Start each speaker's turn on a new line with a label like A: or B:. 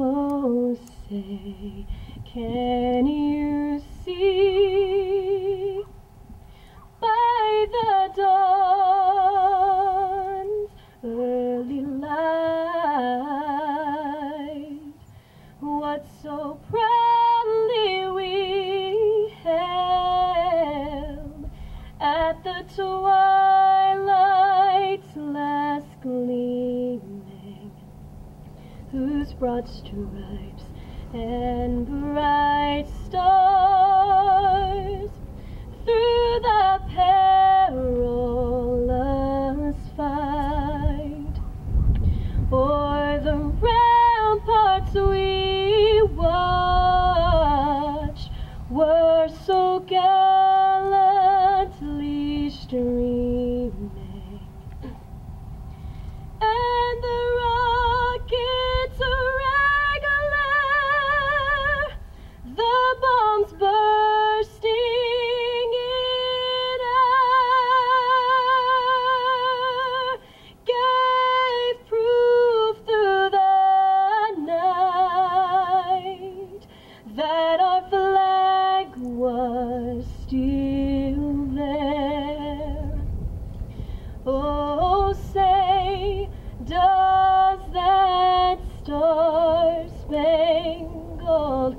A: Oh, say, can you see? By the dawn's early light what so proudly we at the whose broad stripes and bright stars through the perilous fight o'er the ramparts we watched were so gallant. gold.